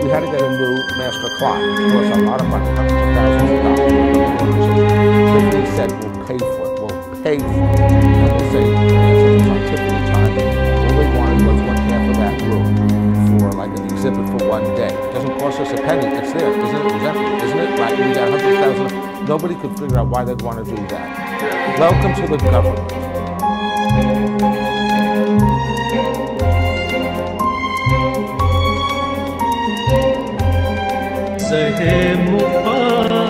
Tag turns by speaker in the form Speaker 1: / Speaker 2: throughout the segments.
Speaker 1: We had to get a new master clock. It costs a lot of money, hundreds of thousands of dollars. Tiffany said, we'll pay for it. We'll pay for it. And they say, it's on Tiffany time. All they wanted was one half of that room for like an exhibit for one day. It doesn't cost us a penny. It's there, isn't it? Exactly. Isn't it? Right? We got hundred thousand. Nobody could figure out why they'd want to do that. Welcome to the government.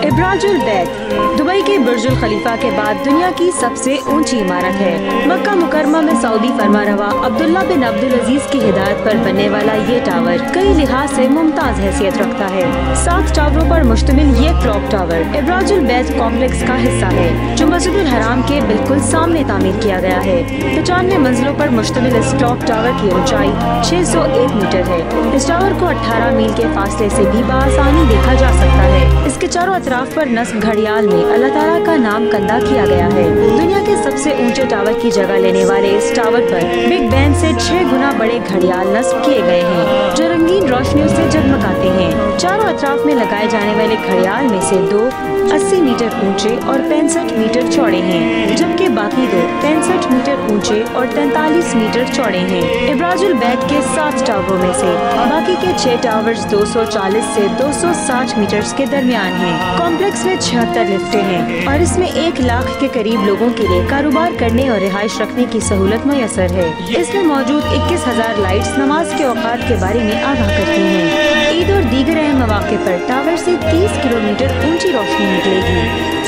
Speaker 2: इब्राजुल बैत Dubai के Burj ul खलीफा के बाद दुनिया की सबसे ऊँची इमारत है। मक्का मुकरमा में सऊदी फरमारवा अब्दुल्ला बिन अब्दुल अज़ीज़ की हिदायत पर बनने वाला ये टावर कई लिहाज से मुमताज़ हैसियत रखता है। सात टावरों पर मुश्तमिल ये क्लॉक टावर इब्राजुल बैत कॉम्प्लेक्स का हिस्सा है, जो मस्जिद हराम के बिल्कुल सामने तामीर किया गया है। पचानवे मंजिलों पर मुश्तमिल इस क्लॉक टावर की ऊंचाई 601 मीटर है। इस टावर को 18 मील के फासले से भी बसानी देखा जा सकता है। इसके चारों अतराफ पर नस्ब घड़ियाल में अल्लाह ताला का नाम कंदा किया गया है। दुनिया के सबसे ऊँचे टावर की जगह लेने वाले इस टावर पर बिग बैन से छह गुना बड़े घड़ियाल नस्ब किए गए हैं, जो रंगीन रोशनियों से जगमगाते हैं। चारों अतराफ में लगाए जाने वाले घड़ियाल में से दो 80 मीटर ऊँचे और पैंसठ मीटर चौड़े हैं, जबकि बाकी दो पैंसठ मीटर ऊँचे और 43 मीटर चौड़े हैं। इब्राजुल बैग के सात टावरों में से, बाकी के छह टावर्स 240 से 260 मीटर के दरमियान हैं। कॉम्प्लेक्स में छिहत्तर लिफ्टें हैं। और इसमें एक लाख के करीब लोगों के लिए कारोबार करने और रिहाइश रखने की सहूलत मैसर है। इसमें मौजूद इक्कीस हज़ार लाइट नमाज़ के औकात के बारे में आगाह करती है। ईद और दीगर अहम मौके आरोप टावर ऐसी तीस किलोमीटर ऊँची रोशनी निकलेगी।